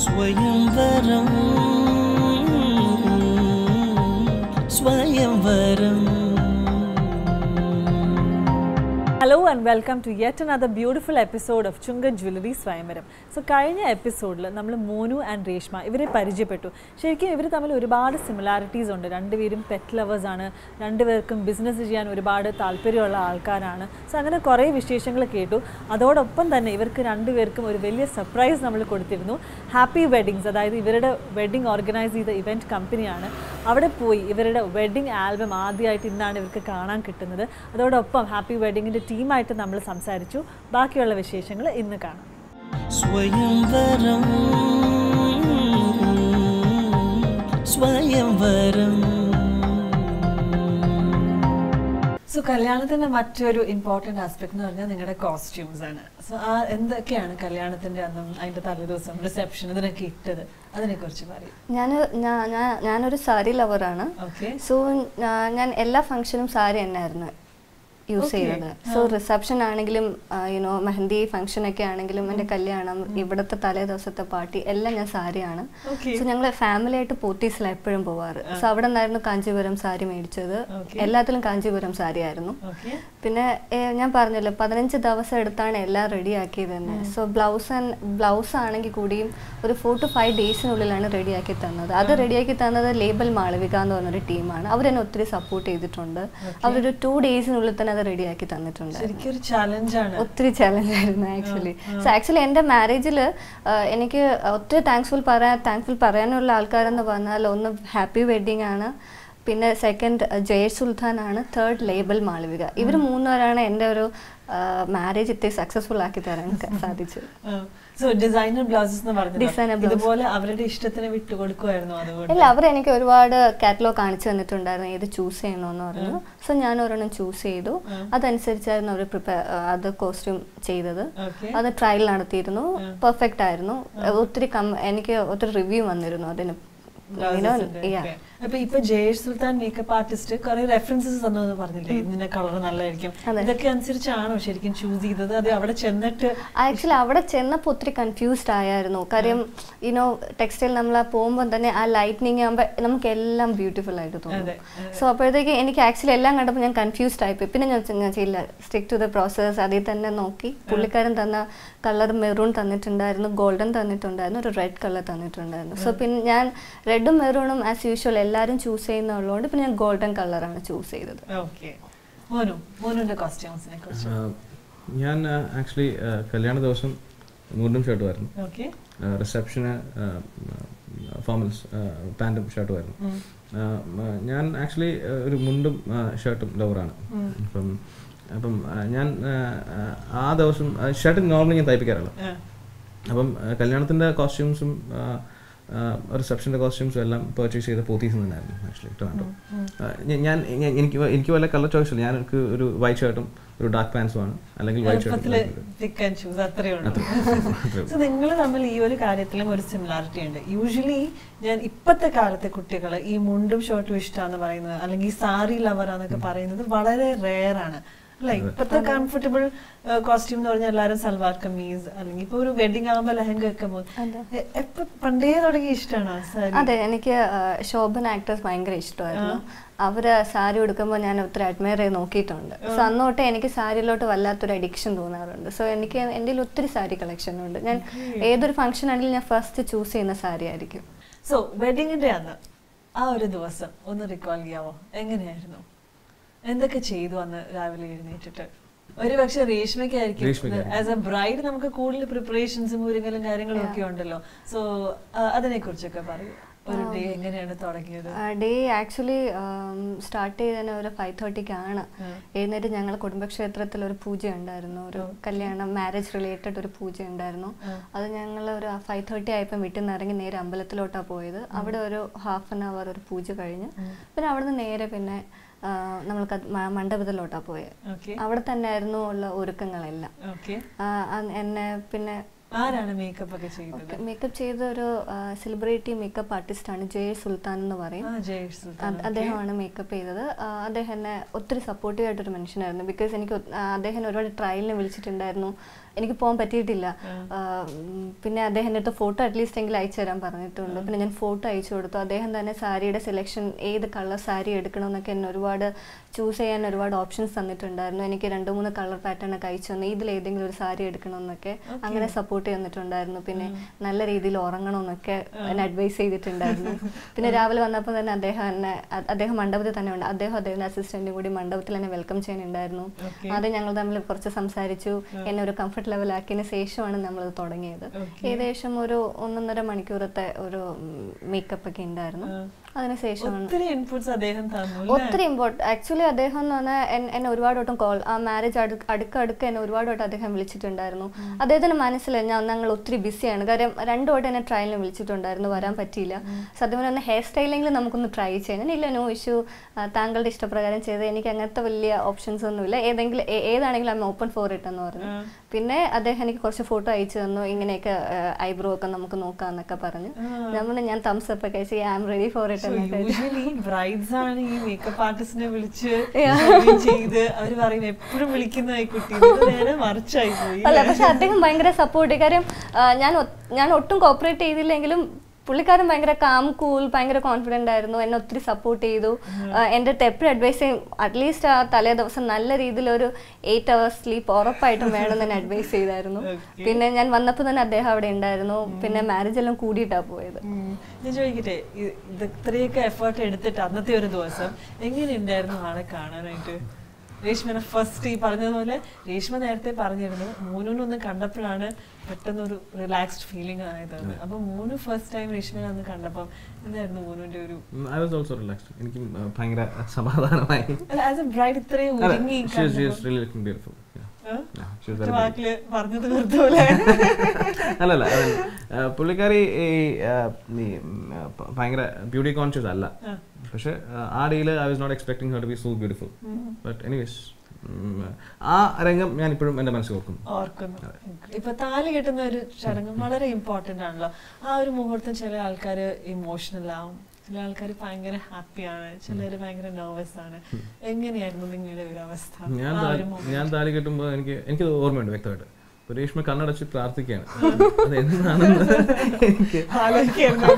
स्वयंवरं स्वयंवर hello and welcome to yet another beautiful episode of Chungan jewellery Swayamvaram so കഴിഞ്ഞ എപ്പിസോഡിൽ നമ്മൾ മോനു and Reshma ഇവരെ പരിചയപ്പെട്ടു. ശരിക്കും ഇവർ തമ്മിൽ ഒരുപാട് സിമിലാരിറ്റീസ് ഉണ്ട്. രണ്ടുപേരും പെറ്റ് ലവേഴ്സ് ആണ്. രണ്ടുപേർക്കും ബിസിനസ് ചെയ്യാൻ ഒരുപാട് താല്പര്യമുള്ള ആൾക്കാരാണ്. സോ അങ്ങനെ കുറേ വിശേഷങ്ങൾ കേട്ടു. അതോടൊപ്പം തന്നെ ഇവർക്ക് രണ്ടുപേർക്കും ഒരു വലിയ സർപ്രൈസ് നമ്മൾ കൊടുത്തിരുന്നു. ഹാപ്പി വെഡിങ്സ് അതായത് ഇവരുടെ വെഡിങ് ഓർഗനൈസ് ചെയ്ത ഇവന്റ് കമ്പനിയാണ് അവിടെ പോയി ഇവരുടെ വെഡിങ് ആൽബം ആദ്യമായിട്ട് ഇന്നാണ് ഇവർക്ക് കാണാൻ കിട്ടുന്നത്. അതോടൊപ്പം ഹാപ്പി വെഡിങ്ങിന്റെ ടീമായിട്ട് നമ്മൾ സംസാരിച്ചു. ബാക്കിയുള്ള വിശേഷങ്ങൾ ഇന്ന് കാണാം. സ്വയംവരം സ്വയംവരം. സോ കല്യാണത്തിന്റെ മറ്റൊരു ഇമ്പോർട്ടന്റ് ആസ്പെക്ട് എന്ന് പറഞ്ഞാൽ നിങ്ങളുടെ കോസ്റ്റ്യൂംസ് ആണ്. സോ ആ എന്തൊക്കെയാണ് കല്യാണത്തിന്റെ അന്നും അതിന്റെ തലേദിവസം റിസപ്ഷൻ ഇതിനൊക്കെ ഇട്ടത്? അതിനെ കുറിച്ച് പറയും ഞാൻ ഞാനൊരു സാരി ലവറാണ് ഓക്കെ സോ ഞാൻ എല്ലാ ഫംഗ്ഷനും സാരി തന്നെയായിരുന്നു. യൂസ് ചെയ്യുന്നത് സോ റിസപ്ഷൻ ആണെങ്കിലും യുനോ മെഹന്തി ഫംഗ്ഷൻ ഒക്കെ ആണെങ്കിലും എന്റെ കല്യാണം ഇവിടുത്തെ തലേ ദിവസത്തെ പാർട്ടി എല്ലാം ഞാൻ സാരിയാണ്. സോ ഞങ്ങൾ ഫാമിലി ആയിട്ട് പോത്തീസിലാണ് എപ്പോഴും പോവാറ്. സോ അവിടെ നിന്നായിരുന്നു കാഞ്ചീപുരം സാരി മേടിച്ചത്. എല്ലാത്തിലും കാഞ്ചീപുരം സാരി ആയിരുന്നു പിന്നെ ഞാൻ പറഞ്ഞല്ലോ പതിനഞ്ച് ദിവസം എടുത്താണ് എല്ലാം റെഡി ആക്കിയത് തന്നെ സോ ബ്ലൗസ് ആൻഡ് ബ്ലൗസ് ആണെങ്കിൽ കൂടിയും ഒരു ഫോർ ടു ഫൈവ് ഡേയ്സിനുള്ളിലാണ് റെഡിയാക്കി തന്നത്. അത് റെഡിയാക്കി തന്നത് ലേബൽ മാളവിക എന്ന് പറഞ്ഞൊരു ടീമാണ് അവരെന്നെ ഒത്തിരി സപ്പോർട്ട് ചെയ്തിട്ടുണ്ട്. അവരൊരു ടു ഡേയ്സിനുള്ളിൽ തന്നെ അത് റെഡിയാക്കി തന്നിട്ടുണ്ട്. ഒത്തിരി ചലഞ്ച് ആയിരുന്നു ആക്ച്വലി സോ ആക്ച്വലി എന്റെ മാരേജിൽ എനിക്ക് ഒത്തിരി താങ്ക്സ്ഫുൾ പറയാൻ താങ്ക്ഫുൾ പറയാനുള്ള ആൾക്കാരെന്ന് പറഞ്ഞാൽ ഒന്ന് ഹാപ്പി വെഡിങ് ആണ്. പിന്നെ സെക്കൻഡ് ജയ സുൽത്താൻ ആണ്. Third label Malavika. ഇവർ മൂന്നുപേരാണ് എന്റെ ഒരു മാരേജ് ഇത്തിരി സക്സസ്ഫുൾ ആക്കി തരാൻ സാധിച്ചത്. സോ ഡിസൈനർ ബ്ലൗസസ് എന്ന് പറഞ്ഞു ഇതുപോലെ അവരുടെ ഇഷ്ടത്തിന് അതുകൊണ്ട്. ഇല്ല അവർ എനിക്ക് ഒരുപാട് കാറ്റലോഗ് കാണിച്ചു തന്നിട്ടുണ്ടായിരുന്നു ഏത് ചൂസ് ചെയ്യണമെന്ന് പറഞ്ഞു. സോ ഞാൻ ഒരെണ്ണം ചൂസ് ചെയ്തു. അതനുസരിച്ചായിരുന്നു അവർ പ്രിപ്പയർ അത് കോസ്റ്റ്യൂം ചെയ്തത്. അത് ട്രയൽ നടത്തിയിരുന്നു. പെർഫെക്റ്റ് ആയിരുന്നു. ഒത്തിരി എനിക്ക് ഒത്തിരി റിവ്യൂ വന്നിരുന്നു അതിന്. അപ്പൊ ഇപ്പൊ ജയേഷ് സുൽത്താൻ മേക്കപ്പ് ആർട്ടിസ്റ്റ് കുറെ റെഫറൻസസ് തന്നു എന്ന് പറഞ്ഞില്ലേ ഇതിന്റെ കളർ നല്ലതായിരിക്കും. ഇതൊക്കെ അനുസരിച്ചാണോ ശരിക്കും ചൂസ് ചെയ്തത്? അത് അവിടെ ചെന്നിട്ട് ആക്ച്വലി അവിടെ ചെന്നപ്പോൾ ഒത്തിരി കൺഫ്യൂസ്ഡ് ആയായിരുന്നു. കാര്യം യുനോ ടെക്സ്റ്റൈൽ നമ്മൾ പോകുമ്പോൾ തന്നെ ആ ലൈറ്റ്നിങ് ആകുമ്പോൾ നമുക്ക് എല്ലാം ബ്യൂട്ടിഫുൾ ആയിട്ട് തോന്നും. സോ അപ്പോഴത്തേക്ക് എനിക്ക് ആക്ച്വലി എല്ലാം കണ്ടപ്പോൾ ഞാൻ കൺഫ്യൂസ്ഡ് ആയിപ്പോയി പിന്നെ ഞാൻ ഞാൻ ചെയ്യില്ല. സ്റ്റിക് ടു ദ പ്രോസസ് അതിൽ തന്നെ നോക്കി. പുള്ളിക്കാരൻ തന്ന കളർ മെറൂൺ തന്നിട്ടുണ്ടായിരുന്നു. ഗോൾഡൻ തന്നിട്ടുണ്ടായിരുന്നു. ഒരു റെഡ് കളർ തന്നിട്ടുണ്ടായിരുന്നു. സോ പിന്നെ ഞാൻ റെഡും മെറൂണും ആസ് യൂഷ്വൽ എല്ലാവരും ചൂസ് ചെയ്യുന്നുള്ളതുകൊണ്ട് പിന്നെ ഞാൻ ഗോൾഡൻ കളറാണ് ചൂസ് ചെയ്തത്. ഞാൻ ആക്ച്വലി കല്യാണ ദിവസം മുണ്ടും ഷർട്ടുമായിരുന്നു വരുന്നു റിസപ്ഷന് ഫോമൽസ് പാന്റും ഷർട്ടുമായിരുന്നു വരുന്നു ഞാൻ ആക്ച്വലി ഒരു മുണ്ടും ഷർട്ടും ലവറാണ് അപ്പം അപ്പം ഞാൻ ആ ദിവസം ഷർട്ട് നോർമലി ഞാൻ തയ്പ്പിക്കാറുള്ളൂ അപ്പം കല്യാണത്തിന്റെ കോസ്റ്റ്യൂംസും റിസപ്ഷന്റെ കോസ്റ്റ്യൂംസും എല്ലാം പർച്ചേസ് ചെയ്ത പോത്തീസ് നിന്നായിരുന്നു ആക്ച്വലി ടൊമാറ്റോ ഞാൻ എനിക്ക് എനിക്ക് വല്ല കളർ ചോയ്സ് ഇല്ല. ഞാൻ എനിക്ക് ഒരു വൈറ്റ് ഷർട്ടും ഒരു ഡാർക്ക് പാൻസും ആണ്. അല്ലെങ്കിൽ വൈറ്റ് ഷർട്ടും നിങ്ങൾ തമ്മിൽ ഈ ഒരു കാര്യത്തിലും ഒരു സിമിലാരിറ്റി ഉണ്ട്. യൂഷ്വലി ഞാൻ ഇപ്പോഴത്തെ കാലത്തെ കുട്ടികൾ ഈ മുണ്ടും ഷർട്ടും ഇഷ്ടമാണെന്ന് പറയുന്നത് അല്ലെങ്കിൽ സാരി ലവർ എന്നൊക്കെ പറയുന്നത് വളരെ റെയർ ആണ്. അല്ല ഇപ്പത്തെ കംഫർട്ടബിൾ കോസ്റ്റ്യൂം എന്ന് പറഞ്ഞാൽ എല്ലാവരും സൽവാർ കമീസ് അല്ലെങ്കിൽ ഇപ്പൊ ഒരു വെഡിങ് ആകുമ്പോൾ ലഹങ്ക ഒക്കെ പോകും എപ്പൊ പണ്ടേ തുടങ്ങി ഇഷ്ടമാണ് സാരി? അതെ എനിക്ക് ശോഭൻ ശോഭന ആക്ടേഴ്സ് ഭയങ്കര ഇഷ്ടമായിരുന്നു. അവർ സാരി ഉടുക്കുമ്പോൾ ഞാൻ ഒത്തിരി അഡ്മയർ ചെയ്ത് നോക്കിയിട്ടുണ്ട്. സോ അന്നോട്ടെ എനിക്ക് സാരിയിലോട്ട് വല്ലാത്തൊരു അഡിക്ഷൻ തോന്നാറുണ്ട്. സോ എനിക്ക് എന്റെ ഒത്തിരി സാരി കളക്ഷൻ ഉണ്ട്. ഞാൻ ഏതൊരു ഫംഗ്ഷൻ ആണെങ്കിലും ഞാൻ ഫസ്റ്റ് ചൂസ് ചെയ്യുന്ന സാരി ആയിരിക്കും. സോ വെഡിങ്ങിന്റെ അന്ന് ആ ഒരു ദിവസം ഒന്ന് റിക്കോൾ ചെയ്യാമോ എങ്ങനെയായിരുന്നു? എന്തൊക്കെ ചെയ്തു അന്ന് രാവിലെ എഴുന്നേറ്റിട്ട്? ഒരു പക്ഷെ രേഷ്മയ്ക്കായിരിക്കും. ആസ് എ ബ്രൈഡ് നമുക്ക് കൂടുതൽ പ്രിപ്പറേഷൻസും ഒരുങ്ങലും കാര്യങ്ങളും ഒക്കെ ഉണ്ടല്ലോ. സോ അതിനെ കുറിച്ചൊക്കെ പറയൂ. ഒരു ഡേ എങ്ങനെയാണ് തുടങ്ങിയത്? ഡേ ആക്ച്വലി സ്റ്റാർട്ട് ചെയ്തതിന് ഒരു ഫൈവ് തേർട്ടിക്കാണ്. എഴുന്നേറ്റ് ഞങ്ങൾ കുടുംബക്ഷേത്രത്തിൽ ഒരു പൂജ ഉണ്ടായിരുന്നു ഒരു കല്യാണം മാരേജ് റിലേറ്റഡ് ഒരു പൂജ ഉണ്ടായിരുന്നു അത് ഞങ്ങൾ ഒരു ഫൈവ് തേർട്ടി ആയപ്പോൾ വീട്ടിൽ നിന്ന് ഇറങ്ങി നേരെ അമ്പലത്തിലോട്ടാണ് പോയത്. അവിടെ ഒരു ഹാഫ് ആൻ അവർ ഒരു പൂജ കഴിഞ്ഞ്. പിന്നെ അവിടുന്ന് നേരെ പിന്നെ നമ്മൾക്ക് മണ്ഡപത്തിലോട്ടാണ് പോയത് അവിടെ തന്നെ ആയിരുന്നു ഉള്ള ഒരുക്കങ്ങളെല്ലാം. എന്നെ പിന്നെ ആരാണ് മേക്കപ്പ് ഒക്കെ ചെയ്തത്? മേക്കപ്പ് ചെയ്ത ഒരു സെലിബ്രിറ്റി മേക്കപ്പ് ആർട്ടിസ്റ്റ് ആണ് ജയ സുൽത്താൻ എന്ന് പറയും. അദ്ദേഹമാണ് മേക്കപ്പ് ചെയ്തത്. അദ്ദേഹം എന്നെ ഒത്തിരി സപ്പോർട്ടീവ് ആയിട്ടൊരു മനുഷ്യനായിരുന്നു. ബിക്കോസ് എനിക്ക് അദ്ദേഹം ഒരുപാട് ട്രയലിന് വിളിച്ചിട്ടുണ്ടായിരുന്നു. എനിക്ക് പോകാൻ പറ്റിയിട്ടില്ല. പിന്നെ അദ്ദേഹം എന്റെ അടുത്ത് ഫോട്ടോ അറ്റ്ലീസ്റ്റ് എങ്കിലും അയച്ചു തരാൻ പറഞ്ഞിട്ടുണ്ട്. പിന്നെ ഞാൻ ഫോട്ടോ അയച്ചു കൊടുത്തു. അദ്ദേഹം തന്നെ സാരിയുടെ സെലക്ഷൻ ഏത് കളർ സാരി എടുക്കണമെന്നൊക്കെ എന്നെ ഒരുപാട് ചൂസ് ചെയ്യാൻ ഒരുപാട് ഓപ്ഷൻസ് തന്നിട്ടുണ്ടായിരുന്നു. എനിക്ക് രണ്ട് മൂന്ന് കളർ പാറ്റേൺ ഒക്കെ അയച്ചു തന്നെ. ഇതിൽ ഏതെങ്കിലും ഒരു സാരി എടുക്കണമെന്നൊക്കെ അങ്ങനെ സപ്പോർട്ട് തന്നിട്ടുണ്ടായിരുന്നു പിന്നെ നല്ല രീതിയിൽ ഉറങ്ങണമെന്നൊക്കെ എന്നെ അഡ്വൈസ് ചെയ്തിട്ടുണ്ടായിരുന്നു. പിന്നെ രാവിലെ വന്നപ്പോൾ തന്നെ അദ്ദേഹം എന്നെ അദ്ദേഹം മണ്ഡപത്തിൽ തന്നെ ഉണ്ട്. അദ്ദേഹം അദ്ദേഹത്തിന്റെ അസിസ്റ്റന്റും കൂടി മണ്ഡപത്തിൽ എന്നെ വെൽക്കം ചെയ്യാനുണ്ടായിരുന്നു. അത് ഞങ്ങൾ തമ്മിൽ കുറച്ച് സംസാരിച്ചു. എന്നെ ഒരു കംഫർട്ട് ലെവൽ ആക്കിയതിന് ശേഷമാണ് നമ്മൾ തുടങ്ങിയത്. ഏകദേശം ഒരു ഒന്നൊന്നര മണിക്കൂറത്തെ ഒരു മേക്കപ്പ് ഒക്കെ ഉണ്ടായിരുന്നു. ഒത്തിരി ഇമ്പോർട്ടന്റ് ആക്ച്വലി അദ്ദേഹം എന്ന് പറഞ്ഞാൽ എന്നെ ഒരുപാട് വട്ടം കോൾ ആ മാരേജ് അടുക്ക അടുക്ക എന്നെ ഒരുപാട് വട്ടം അദ്ദേഹം വിളിച്ചിട്ടുണ്ടായിരുന്നു. അദ്ദേഹത്തിന് മനസ്സിലായി ഞാൻ ഞങ്ങൾ ഒത്തിരി ബിസിയാണ് കാര്യം രണ്ടു വട്ടം എന്നെ ട്രയലിന് വിളിച്ചിട്ടുണ്ടായിരുന്നു വരാൻ പറ്റിയില്ല. സത്യം പറഞ്ഞാൽ ഹെയർ സ്റ്റൈലെങ്കിലും നമുക്കൊന്ന് ട്രൈ ചെയ്യാൻ ഇല്ല നോ ഇഷ്യൂ താങ്കളുടെ ഇഷ്ടപ്രകാരം ചെയ്ത് എനിക്ക് അങ്ങനത്തെ വലിയ ഓപ്ഷൻസ് ഒന്നുമില്ല. ഏതെങ്കിലും ഏതാണെങ്കിലും ഐ ഓപ്പൺ ഫോർ ഇട്ട് എന്ന് പറഞ്ഞു. പിന്നെ അദ്ദേഹം എനിക്ക് കുറച്ച് ഫോട്ടോ അയച്ചു തന്നു. ഇങ്ങനെയൊക്കെ ഐബ്രോ ഒക്കെ നമുക്ക് നോക്കാന്നൊക്കെ പറഞ്ഞു. നമ്മൾ ഞാൻ തംസ് അപ്പ് ഒക്കെ I am ready for usually brides ആണ് ഈ മേക്കപ്പ് ആർട്ടിസ്റ്റിനെ വിളിച്ച് ചോദ്യം ചെയ്ത് അവർ പറയും എപ്പോഴും കുട്ടി. നേരെ മറിച്ചായി പോയി. അല്ല പക്ഷെ അദ്ദേഹം ഭയങ്കര സപ്പോർട്ട് കാര്യം ഞാൻ ഞാൻ ഒട്ടും കോപ്പറേറ്റ് ചെയ്തില്ലെങ്കിലും പുള്ളിക്കാരൻ ഭയങ്കര കാം കൂൾ ഭയങ്കര കോൺഫിഡന്റ് ആയിരുന്നു. എന്നെ ഒത്തിരി സപ്പോർട്ട് ചെയ്തു. എന്റെ എപ്പോഴും അഡ്വൈസ് ചെയ്യും. അറ്റ്ലീസ്റ്റ് ആ തലേ ദിവസം നല്ല രീതിയിൽ ഒരു എയ്റ്റ് അവേഴ്സ് സ്ലീപ്പ് ഉറപ്പായിട്ടും വേണമെന്ന് എന്നെ അഡ്വൈസ് ചെയ്തായിരുന്നു. പിന്നെ ഞാൻ വന്നപ്പോൾ തന്നെ അദ്ദേഹം അവിടെ ഉണ്ടായിരുന്നു. പിന്നെ മാരേജ് എല്ലാം കൂടിയിട്ടാണ് പോയത്. ഞാൻ ചോദിക്കട്ടെ ഇത്രയൊക്കെ എഫേർട്ട് എടുത്തിട്ട് അന്നത്തെ ഒരു ദിവസം എങ്ങനെയുണ്ടായിരുന്നു ആളെ കാണാനായിട്ട്? രേഷ്മനെ ഫസ്റ്റ് ഈ പറഞ്ഞതുപോലെ രേഷ്മ നേരത്തെ പറഞ്ഞിരുന്നു. മൂനൂനൊന്ന് കണ്ടപ്പോഴാണ് പെട്ടെന്ന് ഒരു റിലാക്സ്ഡ് ഫീലിംഗ് ആയത് അപ്പൊ മൂന്ന് ഫസ്റ്റ് ടൈം രേഷ്മനെ അന്ന് കണ്ടപ്പോ എന്തായിരുന്നു മൂനുവിന്റെ ഒരു ഐ വാസ് ഓൾസോ റിലാക്സ്ഡ് എനിക്ക് ഭയങ്കര സമാധാനമായി. ആസ് എ ബ്രൈഡ് ഇത്രയും ഒരുങ്ങി അല്ലല്ല പുള്ളിക്കാരി ഈ ഭയങ്കര ബ്യൂട്ടി കോൺഷ്യസ് അല്ല. പക്ഷെ ആ deal I was not expecting her to be so beautiful but anyways ആ രംഗം ഞാൻ ഇപ്പോഴും എന്റെ മനസ്സിൽ ഓർക്കുന്നു. ഓർക്കുന്നു. ഇപ്പൊ താലി കെട്ടുന്ന ഒരു ചടങ്ങ് വളരെ ഇമ്പോർട്ടന്റ് ആണല്ലോ. ആ ഒരു മുഹൂർത്തം ചില ആൾക്കാർ ഇമോഷണൽ ആവും. ചില ആൾക്കാർ ഭയങ്കര ഹാപ്പിയാണ് ചിലർ ഭയങ്കര നെർവസ് ആണ്. എങ്ങനെയായിരുന്നു നിങ്ങളുടെ ഒരു അവസ്ഥ? ഞാൻ താലി കെട്ടുമ്പോൾ എനിക്ക് എനിക്ക് ഓർമ്മയുണ്ട് വ്യക്തമായിട്ട്. ഇപ്പൊ രേഷ്മ കണ്ണടച്ച് പ്രാർത്ഥിക്കുകയാണ് അത് എന്താണെന്ന് എനിക്ക് ആലോചിക്കായിരുന്നു.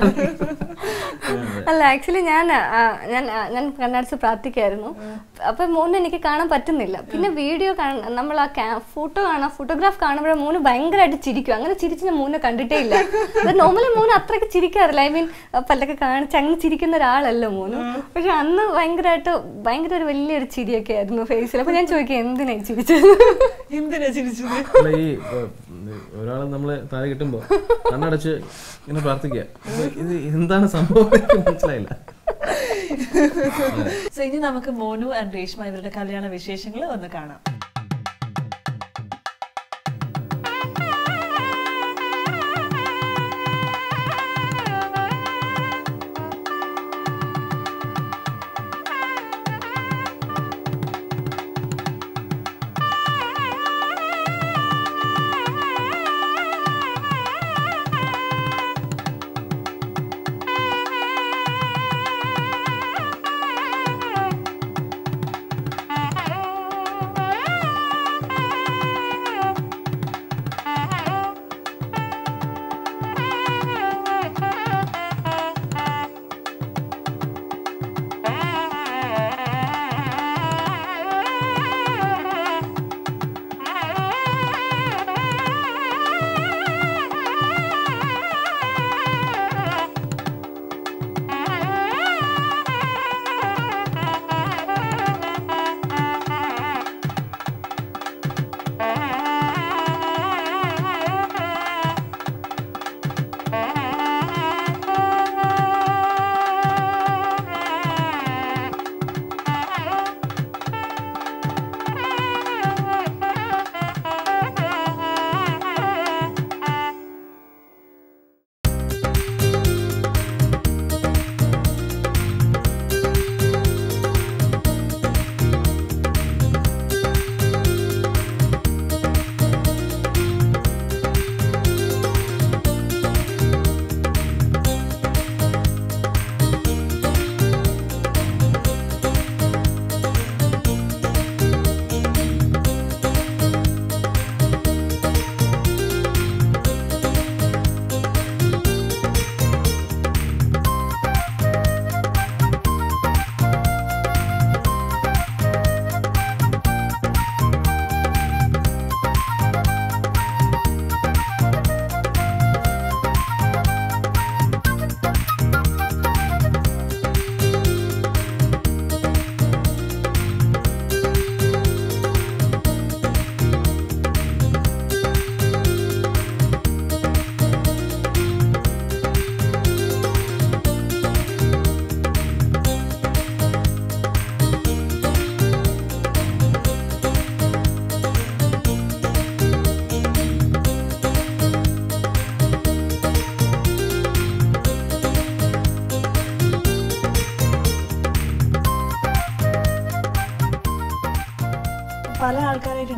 അല്ല ആക്ച്വലി ഞാൻ ഞാൻ ഞാൻ കണ്ണടച്ച് പ്രാർത്ഥിക്കായിരുന്നു. അപ്പൊ മൂന്ന് എനിക്ക് കാണാൻ പറ്റുന്നില്ല. പിന്നെ വീഡിയോ നമ്മൾ ആ ഫോട്ടോ കാണാൻ ഫോട്ടോഗ്രാഫ് കാണുമ്പോഴേ മൂന്ന് ഭയങ്കരമായിട്ട് ചിരിക്കും. അങ്ങനെ ചിരിച്ച് ഞാൻ മൂന്നെ കണ്ടിട്ടേ ഇല്ല. നോർമലി മൂന്ന് അത്രയ്ക്ക് ചിരിക്കാറില്ല. ഐ മീൻ പല്ലൊക്കെ കാണിച്ച് അങ്ങനെ ചിരിക്കുന്ന ഒരാളല്ല മൂന്ന് പക്ഷെ അന്ന് ഭയങ്കരമായിട്ട് ഭയങ്കര ഒരു വലിയൊരു ചിരിയൊക്കെ ആയിരുന്നു ഫേസിൽ അപ്പൊ ഞാൻ ചോദിക്കാം എന്തിനാ ചിരിച്ചത്? എന്തിനാ ചിരിച്ചത്? ഈ ഒരാൾ നമ്മൾ താഴെ കിട്ടുമ്പോ കണ്ണടച്ച് ഇങ്ങനെ പ്രാർത്ഥിക്കുക. ഇത് എന്താണ് സംഭവം? മനസ്സിലായില്ല. സോ ഇനി നമുക്ക് മോനു ആൻഡ് രേഷ്മ ഇവരുടെ കല്യാണ വിശേഷങ്ങൾ ഒന്ന് കാണാം.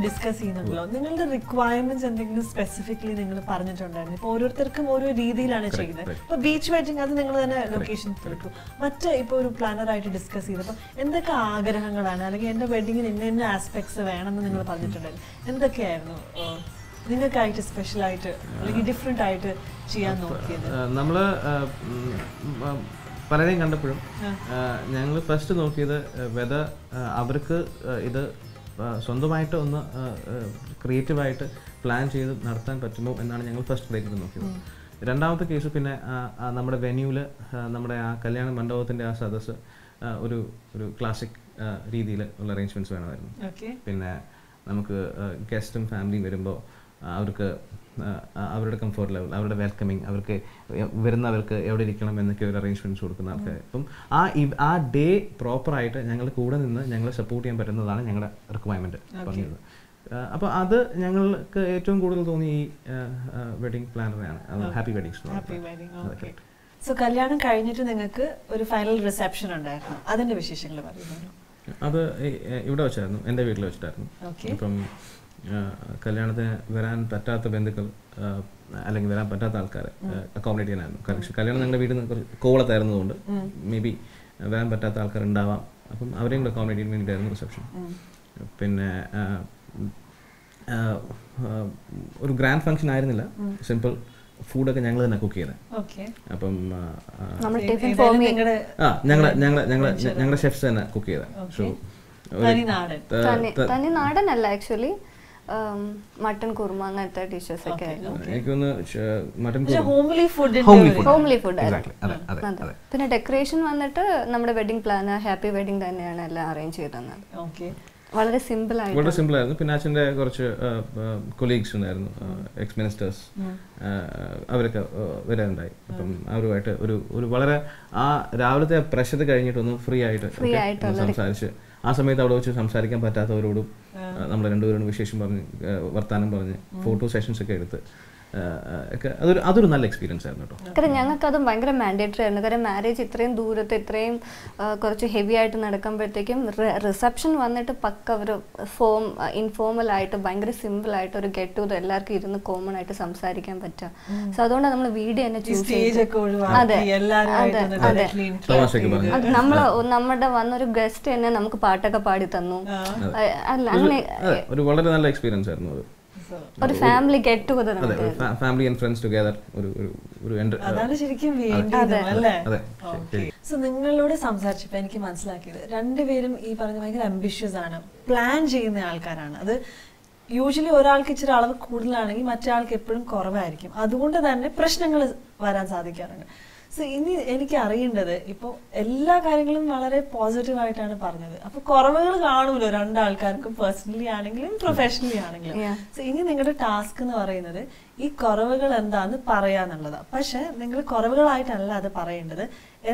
ഡിസ്കസ് ചെയ്യുന്നുണ്ടല്ലോ. നിങ്ങളുടെ റിക്വയർമെന്റ്സ് എന്തെങ്കിലും സ്പെസിഫിക്കലി നിങ്ങൾ പറഞ്ഞിട്ടുണ്ടായിരുന്നു. ഇപ്പൊ ഓരോരുത്തർക്കും ഓരോ രീതിയിലാണ് ചെയ്യുന്നത്. ഇപ്പൊ ബീച്ച് വെഡിങ് അത് നിങ്ങൾ തന്നെ ലൊക്കേഷൻ എടുത്തു മറ്റ് ഇപ്പൊ ഒരു പ്ലാനർ ആയിട്ട് ഡിസ്കസ് ചെയ്തപ്പോൾ എന്തൊക്കെ ആഗ്രഹങ്ങളാണ്? അല്ലെങ്കിൽ എന്റെ വെഡിങ്ങിന് ഇന്ന ഇന്ന ആസ്പെക്ട്സ് വേണമെന്ന് നിങ്ങൾ പറഞ്ഞിട്ടുണ്ടായിരുന്നു. എന്തൊക്കെയായിരുന്നു? നിങ്ങൾക്കായിട്ട് സ്പെഷ്യൽ ആയിട്ട് അല്ലെങ്കിൽ ഡിഫറെന്റ് ആയിട്ട് ചെയ്യാൻ നോക്കിയത്? നമ്മൾ പലരെയും കണ്ടപ്പോഴും ഞങ്ങൾ ഫസ്റ്റ് നോക്കിയത് വെദർ അവർക്ക് ഇത് സ്വന്തമായിട്ട് ഒന്ന് ക്രിയേറ്റീവായിട്ട് പ്ലാൻ ചെയ്ത് നടത്താൻ പറ്റുമോ എന്നാണ് ഞങ്ങൾ ഫസ്റ്റ് ക്രൈറ്റീരിയ നോക്കിയത്. രണ്ടാമത്തെ കേസ് പിന്നെ നമ്മുടെ വെന്യൂൽ നമ്മുടെ ആ കല്യാണ മണ്ഡപത്തിന്റെ ആ സദസ്സ് ഒരു ഒരു ക്ലാസിക് രീതിയിൽ ഉള്ള അറേഞ്ച്മെന്റ്സ് വേണമായിരുന്നു. പിന്നെ നമുക്ക് ഗസ്റ്റും ഫാമിലിയും വരുമ്പോൾ അവർക്ക് അവരുടെ കംഫർട്ട് ലെവൽ അവരുടെ വെൽക്കമിങ് അവർക്ക് വരുന്നവർക്ക് എവിടെ ഇരിക്കണം എന്നൊക്കെ ഒരു അറേഞ്ച്മെന്റ്സ് കൊടുക്കുന്ന ആൾക്കാർ അപ്പം ആ ആ ഡേ പ്രോപ്പറായിട്ട് ഞങ്ങൾ കൂടെ നിന്ന് ഞങ്ങളെ സപ്പോർട്ട് ചെയ്യാൻ പറ്റുന്നതാണ് ഞങ്ങളുടെ റിക്വയർമെന്റ് പറഞ്ഞത്. അപ്പോൾ അത് ഞങ്ങൾക്ക് ഏറ്റവും കൂടുതൽ തോന്നി ഈ വെഡിങ് പ്ലാനറാണ് ഹാപ്പി വെഡിങ്സ് സോ കല്യാണം കഴിഞ്ഞിട്ട് നിങ്ങൾക്ക് ഒരു ഫൈനൽ റിസപ്ഷൻ ഉണ്ടായിരുന്നു. അതിന്റെ വിശേഷങ്ങൾ പറയുന്നു അത് ഇവിടെ വെച്ചായിരുന്നു. എന്റെ വീട്ടിൽ വെച്ചിട്ടായിരുന്നു. അപ്പം കല്യാണത്തിന് വരാൻ പറ്റാത്ത ബന്ധുക്കൾ അല്ലെങ്കിൽ വരാൻ പറ്റാത്ത ആൾക്കാരെ അക്കോമഡേറ്റ് ചെയ്യാനായിരുന്നു. കാരണം പക്ഷെ കല്യാണം ഞങ്ങളുടെ വീട്ടിൽ നിന്ന് കുറച്ച് കോവളത്തായിരുന്നതുകൊണ്ട് മേ ബി വരാൻ പറ്റാത്ത ആൾക്കാർ ഉണ്ടാവാം അപ്പം അവരെയും കൂടെ അക്കോമഡേറ്റ് ചെയ്യാൻ വേണ്ടിയിട്ടായിരുന്നു റിസപ്ഷൻ പിന്നെ ഒരു ഗ്രാൻഡ് ഫംഗ്ഷൻ ആയിരുന്നില്ല. സിമ്പിൾ ഫുഡൊക്കെ ഞങ്ങൾ തന്നെ കുക്ക് ചെയ്തത് ഓക്കെ അപ്പം ആ, ഞങ്ങൾ ഞങ്ങളെ ഞങ്ങളെ ഞങ്ങളെ ഞങ്ങളുടെ ഷെഫ്സ് തന്നെ കുക്ക് ചെയ്തത് സോ തനി നാടനല്ല ആക്ച്വലി മട്ടൺ കുർമ അങ്ങനത്തെ ഡിഷസ് ഒക്കെ homely food homely food homely food Exactly. അതെ അതെ അതെ. അതെ. പിന്നെ ഡെക്കറേഷൻ വന്നിട്ട് നമ്മുടെ വെഡിങ് പ്ലാൻ ഹാപ്പി വെഡിങ് തന്നെയാണ് എല്ലാം അറേഞ്ച് ചെയ്തത് ഓക്കെ വളരെ സിമ്പിൾ ആയിരുന്നു വളരെ സിമ്പിൾ ആയിരുന്നു. പിന്നെ അച്ഛന്റെ കുറച്ച് കൊലീഗ്സ് ഉണ്ടായിരുന്നു എക്സ് മിനിസ്റ്റേഴ്സ് അവരൊക്കെ വരാനുണ്ടായി. അപ്പം അവരുമായിട്ട് ഒരു ഒരു വളരെ ആ രാവിലത്തെ പ്രഷർ കഴിഞ്ഞിട്ടൊന്ന് ഫ്രീ ആയിട്ട് സംസാരിച്ച് ആ സമയത്ത് അവിടെ വെച്ച് സംസാരിക്കാൻ പറ്റാത്തവരോടും നമ്മൾ രണ്ടുപേരോടും വിശേഷം പറഞ്ഞ് വർത്താനം പറഞ്ഞ് ഫോട്ടോ സെഷൻസ് ഒക്കെ എടുത്ത് ഒക്കെ. അതൊരു അതൊരു നല്ല എക്സ്പീരിയൻസ് ആയിരുന്നു കേട്ടോ. കാരണം ഞങ്ങൾക്ക് അതും ഭയങ്കര മാൻഡേറ്ററി ആയിരുന്നു. കാരണം മാരേജ് ഇത്രയും ദൂരത്ത് ഇത്രയും കുറച്ച് ഹെവി ആയിട്ട് നടക്കുമ്പോഴത്തേക്കും റിസപ്ഷൻ വന്നിട്ട് പക്ക ഒരു ഫോം ഇൻഫോർമൽ ആയിട്ട് ഭയങ്കര സിമ്പിൾ ആയിട്ട് ഒരു ഗെറ്റ് ടു എല്ലാവർക്കും ഇരുന്ന് കോമൺ ആയിട്ട് സംസാരിക്കാൻ പറ്റുക. സോ അതുകൊണ്ട് നമ്മൾ വീഡിയോ തന്നെ ചൂസ് അതെ നമ്മൾ നമ്മുടെ വന്നൊരു ഗസ്റ്റ് തന്നെ നമുക്ക് പാട്ടൊക്കെ പാടി തന്നു. അല്ല അങ്ങനെ ഒരു വളരെ നല്ല എക്സ്പീരിയൻസ് ആയിരുന്നു അത്. ഒരു ഫാമിലി ഗെറ്റ് ടുഗദർ അതെ ഫാമിലി ആൻഡ് ഫ്രണ്ട്സ് ടുഗദർ ഒരു ഒരു അതാണ് ശരിക്കും അല്ലേ? സോ നിങ്ങളോട് സംസാരിച്ചപ്പോൾ എനിക്ക് മനസ്സിലാക്കിയത് രണ്ടുപേരും ഈ പറഞ്ഞ ഭയങ്കര അംബിഷ്യസ് ആണ്. പ്ലാൻ ചെയ്യുന്ന ആൾക്കാരാണ്. അത് യൂഷ്വലി ഒരാൾക്ക് ഇച്ചിരി അളവ് കൂടുതലാണെങ്കിൽ മറ്റേ ആൾക്ക് എപ്പോഴും കുറവായിരിക്കും. അതുകൊണ്ട് തന്നെ പ്രശ്നങ്ങൾ വരാൻ സാധിക്കാറുണ്ട്. ഇനി എനിക്ക് അറിയേണ്ടത് ഇപ്പോൾ എല്ലാ കാര്യങ്ങളും വളരെ പോസിറ്റീവ് ആയിട്ടാണ് പറഞ്ഞത്. അപ്പൊ കുറവുകൾ കാണുമല്ലോ രണ്ടാൾക്കാർക്കും പേഴ്സണലി ആണെങ്കിലും പ്രൊഫഷണലി ആണെങ്കിലും. സോ ഇനി നിങ്ങളുടെ ടാസ്ക് എന്ന് പറയുന്നത് ഈ കുറവുകൾ എന്താന്ന് പറയാന്നുള്ളതാണ് പക്ഷെ നിങ്ങൾ കുറവുകളായിട്ടല്ല അത് പറയേണ്ടത്.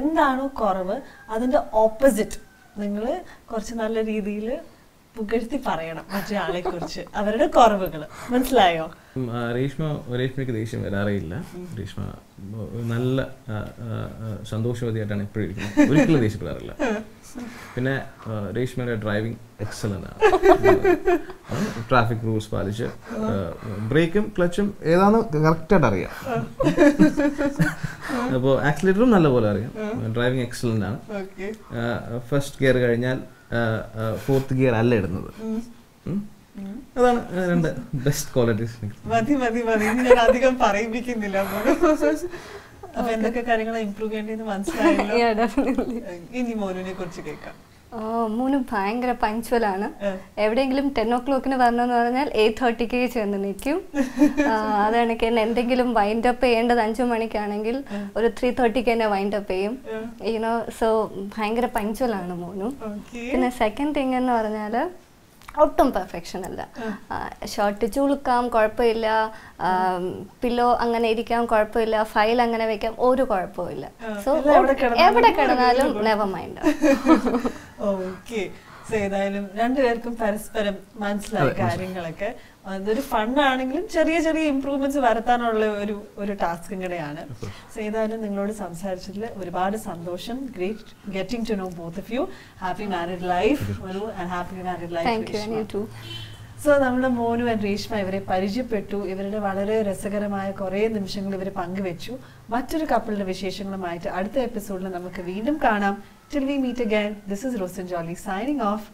എന്താണോ കുറവ് അതിന്റെ ഓപ്പോസിറ്റ് നിങ്ങൾ കുറച്ച് നല്ല രീതിയിൽ പുകഴ്ത്തി പറയണം മറ്റേ ആളെ കുറിച്ച് അവരുടെ കുറവുകൾ മനസ്സിലായോ രേഷ്മ രേഷ്മയ്ക്ക് ദേഷ്യം വരാറേയില്ല. രേഷ്മ നല്ല സന്തോഷവതിയായിട്ടാണ് എപ്പോഴും ഇരിക്കുന്നത്. ഒരിക്കലും ദേഷ്യപ്പെടാറില്ല. പിന്നെ രേഷ്മയുടെ ഡ്രൈവിംഗ് എക്സലന്റ് ആണ്. ട്രാഫിക് റൂൾസ് പാലിച്ച് ബ്രേക്കും ക്ലച്ചും ഏതാന്ന് കറക്റ്റായിട്ട് അറിയാം. അപ്പോൾ ആക്സിലേറ്ററും നല്ലപോലെ അറിയാം. ഡ്രൈവിംഗ് എക്സലന്റ് ആണ്. ഫസ്റ്റ് ഗിയർ കഴിഞ്ഞാൽ ഫോർത്ത് ഗിയർ അല്ല ഇടുന്നത്. അതാണ് രണ്ട് ബെസ്റ്റ് ക്വാളിറ്റീസ് മതി മതി മതി. ഞാൻ അധികം പറയിപ്പിക്കുന്നില്ല. അപ്പൊ എന്തൊക്കെ കാര്യങ്ങൾ ഇമ്പ്രൂവ് ചെയ്യേണ്ടതെന്ന് മനസ്സിലായല്ലോ. ഇനി മോനുവിനെ കുറിച്ച് കേൾക്കാം. മൂന്ന് ഭയങ്കര പഞ്ച്വൽ ആണ്. ഏ. എവിടെയെങ്കിലും ടെൻ ഓ ക്ലോക്കിന് വരണമെന്ന് പറഞ്ഞാൽ എയ്റ്റ് തേർട്ടിക്ക് ചെന്ന് നിൽക്കും. അതാണെങ്കിൽ എന്നെ എന്തെങ്കിലും വൈൻഡ് അപ്പ് ചെയ്യേണ്ടത് അഞ്ചു മണിക്കാണെങ്കിൽ ഒരു ത്രീ തേർട്ടിക്ക് തന്നെ വൈൻഡ് അപ്പ് ചെയ്യും. യുനോ സോ ഭയങ്കര പഞ്ച്വൽ ആണ് മോനും. ഓക്കെ. പിന്നെ സെക്കൻഡ് തിങ് എന്ന് പറഞ്ഞാൽ ഒട്ടും പെർഫെക്ഷൻ അല്ല. ഷർട്ട് ചുളുക്കാം കുഴപ്പമില്ല. പില്ലോ അങ്ങനെ ഇരിക്കാം കുഴപ്പമില്ല. ഫയൽ അങ്ങനെ വെക്കാം ഒരു കുഴപ്പമില്ല സോ എവിടെ കിടന്നാലും നെവർ മൈൻഡ് ഓക്കെ ഏതായാലും രണ്ടുപേർക്കും പരസ്പരം മനസ്സിലായ കാര്യങ്ങളൊക്കെ. അതൊരു ഫണ്ണാണെങ്കിലും ചെറിയ ചെറിയ ഇമ്പ്രൂവ്മെന്റ്സ് വരുത്താനുള്ള ഒരു ഒരു ടാസ്കും കൂടെയാണ് സോ ഏതായാലും നിങ്ങളോട് സംസാരിച്ചതിൽ ഒരുപാട് സന്തോഷം. Great getting to know both of you happy married life ഒരു ഹാപ്പി മാരിഡ് ലൈഫ് സോ നമ്മുടെ മോനു ആൻഡ് രേഷ്മ ഇവരെ പരിചയപ്പെട്ടു. ഇവരുടെ വളരെ രസകരമായ കുറേ നിമിഷങ്ങൾ ഇവർ പങ്കുവെച്ചു. മറ്റൊരു കപ്പിളിന്റെ വിശേഷങ്ങളുമായിട്ട് അടുത്ത എപ്പിസോഡിൽ നമുക്ക് വീണ്ടും കാണാം. Till we meet again, this is Rosin Jolly signing off.